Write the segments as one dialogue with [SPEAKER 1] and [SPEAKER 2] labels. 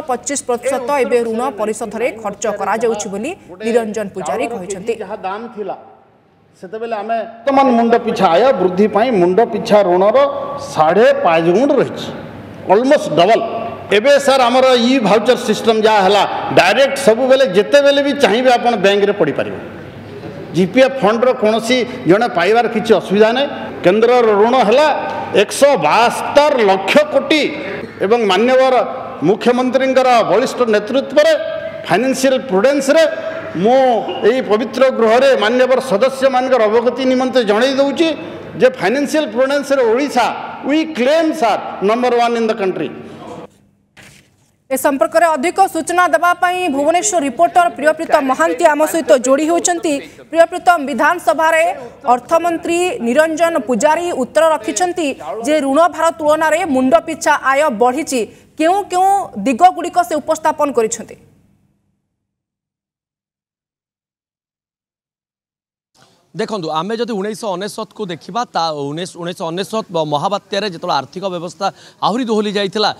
[SPEAKER 1] पचिश प्रतिशत ए ऋण परिशोध में खर्च करंजन
[SPEAKER 2] पूजारी दाम बर्तमान मुंड पिछा आय वृद्धि मुंड पिछा ऋण साढ़े पाँच गुण रही अलमोस्ट डबल एवं सर आम इ भाउचर सिस्टम जहाँ डायरेक्ट सब बेले जिते बेले भी चाहिए आप बैंक में पढ़ी पारे जीपीएफ फंड रोण जड़े पाइबार किसी असुविधा ना केन्द्र ऋण है एक सौ बास्तर लक्ष कोटी एवं मान्यवर ମୁଖ୍ୟମନ୍ତ୍ରୀଙ୍କର ବଳିଷ୍ଠ ନେତୃତ୍ୱରେ ଫାଇନାନ୍ସିଆଲ ପ୍ରୁଡେନ୍ସରେ ମୁଁ ଏହି ପବିତ୍ର ଗୃହରେ ମାନ୍ୟବର ସଦସ୍ୟମାନଙ୍କର ଅବଗତି ନିମନ୍ତେ ଜଣାଇ ଦେଉଛି ଯେ financial ପ୍ରୁଡେନ୍ସରେ Odisha we claim sir number one in the country
[SPEAKER 1] ଏ ସମ୍ପର୍କରେ ଅଧିକ ସୂଚନା ଦେବା ପାଇଁ ଭୁବନେଶ୍ୱର ରିପୋର୍ଟର ପ୍ରିୟପ୍ରୀତ ମହାନ୍ତି ଆମ ସହିତ ଯୋଡ଼ି ହେଉଛନ୍ତି ପ୍ରିୟପ୍ରୀତମ ବିଧାନସଭାରେ ଅର୍ଥମନ୍ତ୍ରୀ ନିରଞ୍ଜନ ପୂଜାରୀ ଉତ୍ତର ରଖିଛନ୍ତି ଯେ ଋଣ ଭାର ତୁଳନାରେ ମୁଣ୍ଡ ପିଛା ଆୟ ବଢ଼ିଛି কেউ কেউ দিগগুড়ি সে উপস্থাপন করেছেন
[SPEAKER 3] ଦେଖନ୍ତୁ ଆମେ ଯଦି ଉଣେଇଶହ ଅନେଶ୍ୱତକୁ ଦେଖିବା ତା ଉଣେଇଶହ ଅନେଶ୍ୱତ ମହାବାତ୍ୟାରେ ଯେତେବେଳେ ଆର୍ଥିକ ବ୍ୟବସ୍ଥା ଆହୁରି ଦୋହଲି ଯାଇଥିଲା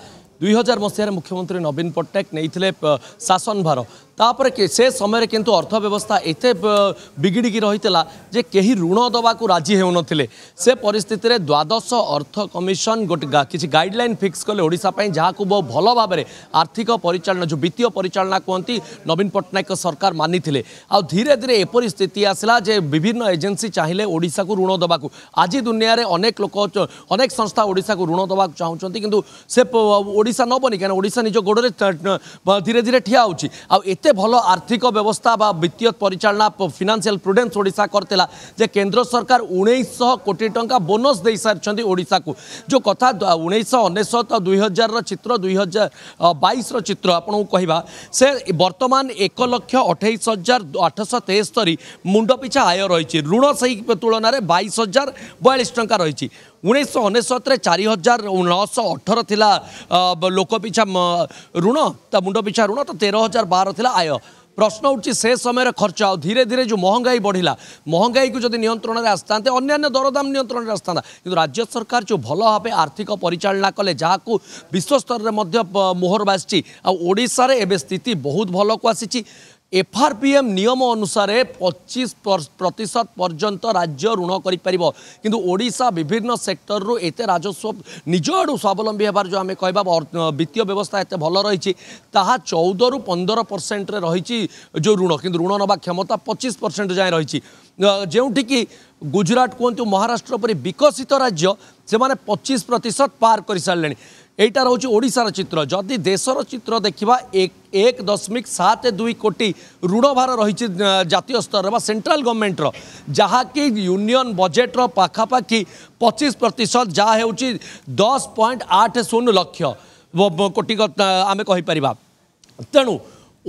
[SPEAKER 3] दुई हजार मसीह मुख्यमंत्री नवीन पट्टनायक नहीं शासन भार तापर से समय कि अर्थव्यवस्था एत बिगिड़ी रही जे कहीं ऋण दवा को राजी हो से परिस्थित द्वादश अर्थ कमिशन गोटे किसी गाइडलाइन फिक्स कले जहाँ को बहुत भल भाव आर्थिक परिचालन जो वित्तीय परिचालना कहती नवीन पट्टनायक सरकार मानि आीरे धीरे एपरी स्थिति आसला जे विभिन्न एजेन्सी चाहिए ओडा को ऋण देवा आज दुनिया में अनेक लोक अनेक संस्था ओडा को ऋण देवा चाहूँ कि ওড়িশা নবনি কেন ওড়িশা নিজ গোড়ে ধীরে ধীরে ঠিয়া হচ্ছে আতে ভালো আর্থিক ব্যবস্থা বা বিত্তীয় পরিচালনা ফিনান্সিয়াল প্রুডেন্স ওড়িশা করতে যে কেন্দ্র সরকার উনিশশ কোটি টাকা বোনস দিয়ে সারিছেন ওড়িশা যে কথা উনিশশো অনেশত দুই হাজার চিত্র দুই হাজার বাইশর চিত্র আপনার কহা সে বর্তমান এক লক্ষ অঠেইশ হাজার আঠশ তেস্তরি মুন্ডপিছা আয় রয়েছে ঋণ সেই তুলনায় বাইশ হাজার বয়াল্লিশ টাকা রয়েছে ଉଣେଇଶହ ଅନେଶ୍ୱତରେ ଚାରି ହଜାର ନଅଶହ ଅଠର ଥିଲା ଲୋକ ପିଛା ଋଣ ତା ମୁଣ୍ଡ ପିଛା ଋଣ ତ ତେର ହଜାର ବାର ଥିଲା ଆୟ প্রশ্ন উঠছে সে সময়ের খরচ আও ধীরে ধীরে যে মহঙ্গাই বড়া মহঙ্গাইকে যদি নিয়ন্ত্রণের আসতে অন্যান্য দরদাম নিয়ন্ত্রণের আসতে কিন্তু রাজ্য সরকার যে ভালোভাবে আর্থিক পরিচালনা কলে যা বিশ্বস্তরের মধ্যে মোহর বাসছি আশার এবে স্থিতি বহুত ভালকু আসিছি এফআরপিএম নিয়ম অনুসারে পঁচিশ প্রতিশত পর্যন্ত রাজ্য ঋণ করিপার কিন্তু ওড়শা বিভিন্ন সেক্টরু এতে রাজস্ব নিজ আড়ু স্বাবলম্বী হবার যে আমি কহবা বিত্তীয় ব্যবস্থা এত ভালো রয়েছে তাহা চৌদরু পনেরো পরসেন্টরে রয়েছে যে ঋণ কিন্তু ঋণ নেওয়া ক্ষমতা পঁচিশ পরসেন্ট যায় রয়েছে ଯେଉଁଠିକି ଗୁଜୁରାଟ କୁହନ୍ତୁ ମହାରାଷ୍ଟ୍ର ପରି ବିକଶିତ ରାଜ୍ୟ ସେମାନେ ପଚିଶ ପ୍ରତିଶତ ପାର କରିସାରିଲେଣି এইটা রয়েছে ওড়শার চিত্র যদি দেশর চিত্র দেখা এক দশমিক সাত দুই কোটি ঋণভার রয়েছে জাতীয় স্তরের বা সেন্ট্রাল গভর্নমেন্টর যাকি ইউনিয়ন বজেটর পাখাপাখি পঁচিশ প্রতিশত যা হচ্ছে দশ পয়েন্ট আট শূন্য লক্ষ কোটি আমি কহিপার তেণু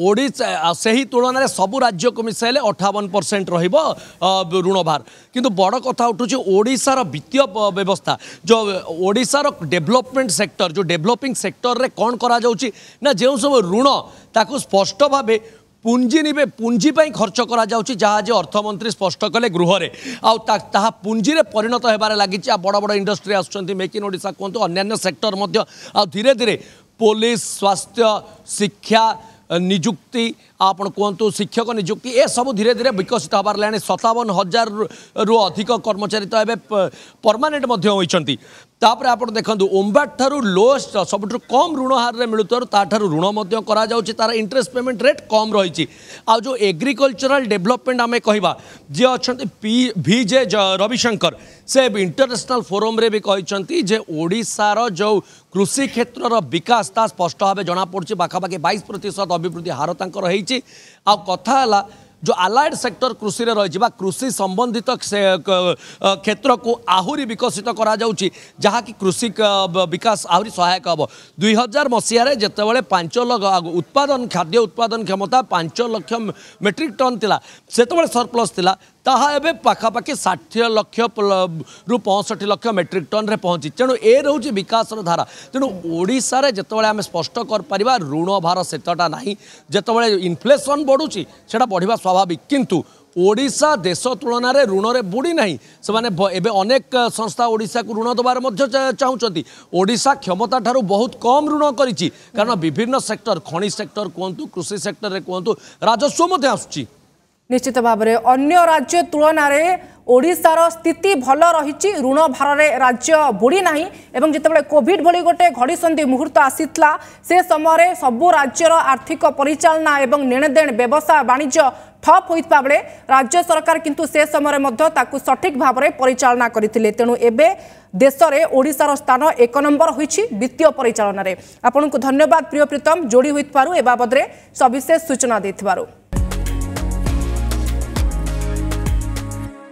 [SPEAKER 3] ଓଡ଼ିଶା ସେହି ତୁଳନାରେ ସବୁ ରାଜ୍ୟକୁ ମିଶାଇଲେ ଅଠାବନ ପରସେଣ୍ଟ ରହିବ ଋଣ ଭାର କିନ୍ତୁ ବଡ଼ କଥା ଉଠୁଛି ଓଡ଼ିଶାର ବିତ୍ତୀୟ ବ୍ୟବସ୍ଥା ଯେଉଁ ଓଡ଼ିଶାର ଡେଭଲପମେଣ୍ଟ ସେକ୍ଟର ଯେଉଁ ଡେଭଲପିଂ ସେକ୍ଟରରେ କ'ଣ କରାଯାଉଛି ନା ଯେଉଁ ସବୁ ଋଣ ତାକୁ ସ୍ପଷ୍ଟ ଭାବେ ପୁଞ୍ଜି ନିବେ ପୁଞ୍ଜି ପାଇଁ ଖର୍ଚ୍ଚ କରାଯାଉଛି ଯାହା ଆଜି ଅର୍ଥମନ୍ତ୍ରୀ ସ୍ପଷ୍ଟ କଲେ ଗୃହରେ ଆଉ ତାହା ପୁଞ୍ଜିରେ ପରିଣତ ହେବାରେ ଲାଗିଛି ଆଉ ବଡ଼ ବଡ଼ ଇଣ୍ଡଷ୍ଟ୍ରି ଆସୁଛନ୍ତି ମେକ୍ ଇନ୍ ଓଡ଼ିଶା କୁହନ୍ତୁ ଅନ୍ୟାନ୍ୟ ସେକ୍ଟର ମଧ୍ୟ ଆଉ ଧୀରେ ଧୀରେ ପୋଲିସ ସ୍ୱାସ୍ଥ୍ୟ ଶିକ୍ଷା ନିଯୁକ୍ତି ଆପଣ କୁହନ୍ତୁ ଶିକ୍ଷକ ନିଯୁକ୍ତି ଏସବୁ ଧୀରେ ଧୀରେ ବିକଶିତ ହେବାର ହେଲାଣି ସତାବନ ହଜାରରୁ ଅଧିକ କର୍ମଚାରୀ ତ ଏବେ ପରମାନେଣ୍ଟ ମଧ୍ୟ ହୋଇଛନ୍ତି ତାପରେ ଆପଣ ଦେଖନ୍ତୁ ଓମ୍ବାଟ୍ ଠାରୁ ଲୋଏଷ୍ଟ ସବୁଠାରୁ କମ୍ ଋଣ ହାରରେ ମିଳୁଥିବାରୁ ତାଠାରୁ ଋଣ ମଧ୍ୟ କରାଯାଉଛି ତାର ଇଣ୍ଟରେଷ୍ଟ ପେମେଣ୍ଟ ରେଟ୍ କମ୍ ରହିଛି ଆଉ ଯେଉଁ ଏଗ୍ରିକଲଚରାଲ ଡେଭଲପମେଣ୍ଟ ଆମେ କହିବା ଯିଏ ଅଛନ୍ତି ପି ଭି ଜେ ରବିଶଙ୍କର ସେ ଇଣ୍ଟରନ୍ୟାସନାଲ ଫୋରମରେ ବି କହିଛନ୍ତି ଯେ ଓଡ଼ିଶାର ଯେଉଁ କୃଷି କ୍ଷେତ୍ରର ବିକାଶ ତା ସ୍ପଷ୍ଟ ଭାବେ ଜଣାପଡ଼ୁଛି ପାଖାପାଖି ବାଇଶ ପ୍ରତିଶତ ଅଭିବୃଦ୍ଧି ହାର ତାଙ୍କର ହେଇଛି ଆଉ କଥା ହେଲା जो आलायड सेक्टर कृषि रही कृषि संबंधित क्षेत्र को आहरी विकसित कराकि कृषि विकास आहरी सहायक हम दुई हजार मसीह जितेबाला पांच लक्ष उत्पादन खाद्य उत्पादन क्षमता पांच लक्ष मेट्रिक टन थिला सेतबेले सरप्लस थिला ତାହା ଏବେ ପାଖାପାଖି ଷାଠିଏ ଲକ୍ଷରୁ ପଞ୍ଚଷଠି ଲକ୍ଷ ମେଟ୍ରିକ୍ ଟନ୍ରେ ପହଞ୍ଚିଛି ତେଣୁ ଏ ରହୁଛି ବିକାଶର ଧାରା ତେଣୁ ଓଡ଼ିଶାରେ ଯେତେବେଳେ ଆମେ ସ୍ପଷ୍ଟ କରିପାରିବା ଋଣ ଭାର ସେତେଟା ନାହିଁ ଯେତେବେଳେ ଇନଫ୍ଲେସନ୍ ବଢ଼ୁଛି ସେଇଟା ବଢ଼ିବା ସ୍ୱାଭାବିକ স্বাভাবিক কিন্তু ଓଡ଼ିଶା ଦେଶ ତୁଳନାରେ ଋଣରେ ବୁଡ଼ି ନାହିଁ ସେମାନେ ଏବେ ଅନେକ ସଂସ୍ଥା ଓଡ଼ିଶାକୁ ଋଣ ଦେବାର ମଧ୍ୟ ଚାହୁଁଛନ୍ତି ଓଡ଼ିଶା କ୍ଷମତାଠାରୁ ବହୁତ କମ୍ ଋଣ କରିଛି କାରଣ ବିଭିନ୍ନ ସେକ୍ଟର ଖଣି ସେକ୍ଟର କୁହନ୍ତୁ କୃଷି ସେକ୍ଟରରେ କୁହନ୍ତୁ ରାଜସ୍ୱ ମଧ୍ୟ ଆସୁଛି
[SPEAKER 1] ନିଶ୍ଚିତ ଭାବରେ ଅନ୍ୟ ରାଜ୍ୟ ତୁଳନାରେ ଓଡ଼ିଶାର ସ୍ଥିତି ଭଲ ରହିଛି ଋଣ ଭାରରେ ରାଜ୍ୟ ବୁଡ଼ି ନାହିଁ ଏବଂ ଯେତେବେଳେ କୋଭିଡ୍ ଭଳି ଗୋଟେ ଘଡ଼ିସନ୍ଧି ମୁହୂର୍ତ୍ତ ଆସିଥିଲା ସେ ସମୟରେ ସବୁ ରାଜ୍ୟର ଆର୍ଥିକ ପରିଚାଳନା ଏବଂ ନେଣଦେଣ ବ୍ୟବସାୟ ବାଣିଜ୍ୟ ଠପ୍ ହୋଇଥିବା ବେଳେ ରାଜ୍ୟ ସରକାର କିନ୍ତୁ ସେ ସମୟରେ ମଧ୍ୟ ତାକୁ ସଠିକ୍ ଭାବରେ ପରିଚାଳନା କରିଥିଲେ ତେଣୁ ଏବେ ଦେଶରେ ଓଡ଼ିଶାର ସ୍ଥାନ ଏକ ନମ୍ବର ହୋଇଛି ବିତ୍ତୀୟ ପରିଚାଳନାରେ ଆପଣଙ୍କୁ ଧନ୍ୟବାଦ ପ୍ରିୟ ପ୍ରୀତମ ଯୋଡ଼ି ହୋଇଥିବାରୁ ଏ ବାବଦରେ ସବିଶେଷ ସୂଚନା ଦେଇଥିବାରୁ